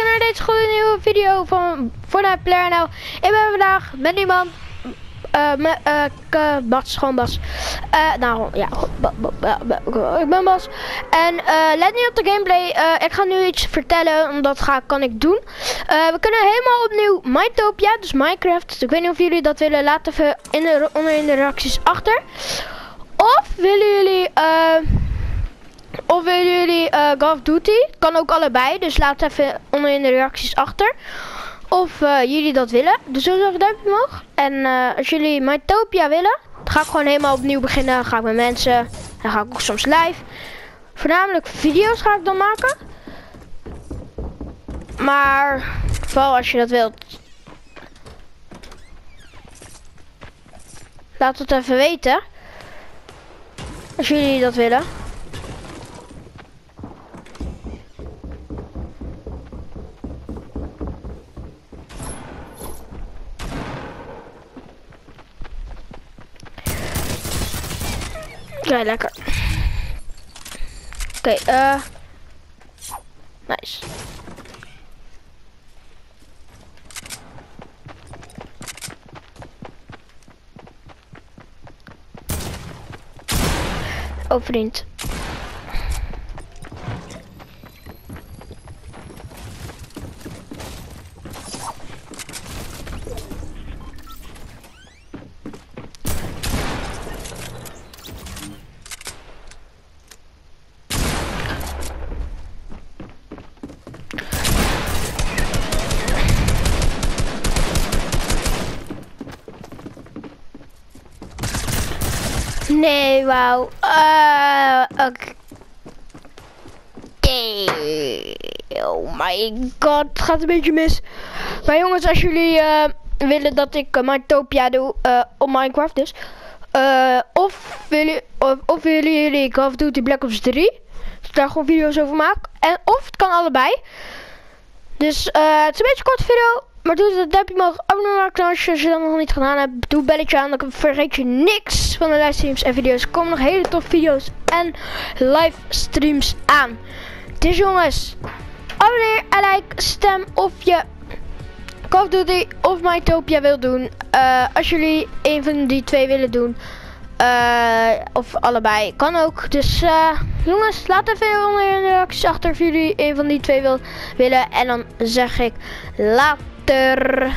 steeds goed een nieuwe video van Fortnite Player NL. Ik ben vandaag met iemand. eh met, k- Bas, gewoon Bas. Eh, nou, ja, ik ben Bas. En eh, let niet op de gameplay. Ik ga nu iets vertellen, en dat ga, kan ik doen. We kunnen helemaal opnieuw Mytopia, dus Minecraft. Dus ik weet niet of jullie dat willen. Laat even in de, onder in de reacties achter. Of willen jullie... eh of willen jullie eh Call of Duty? Kan ook allebei, dus laat even onder in de reacties achter. Of eh, jullie dat willen. Dus even een duimpje omhoog. En eh, als jullie Mytopia willen, dan ga ik gewoon helemaal opnieuw beginnen. Ga ik met mensen. Dan ga ik ook soms live. Voornamelijk video's ga ik dan maken. Maar vooral als je dat wilt. Laat het even weten. Als jullie dat willen. Ja, lekker. Oké, eh. nice. Oh, vriend. Nee, wauw. Eh, Oké. Oh my god, het gaat een beetje mis. Maar jongens, als jullie eh, willen dat ik uh, Mytopia doe eh, op Minecraft dus. eh, of, willen, of, of willen jullie Call of Duty Black Ops 3. Dus daar gewoon video's over maak. En, of het kan allebei. Dus eh, het is een beetje korte video. Maar doe het duimpje omhoog, abonneer maar als je dat nog niet gedaan hebt. Doe belletje aan, dan vergeet je niks van de livestreams en video's. Er komen nog hele tof video's en livestreams aan. Dus jongens, abonneer en like, stem of je Call of Duty of Mytopia wil doen. Eh, als jullie een van die twee willen doen. eh, of allebei, kan ook. Dus eh, jongens, laat even onder in de reacties achter of jullie een van die twee wil, willen. En dan zeg ik ter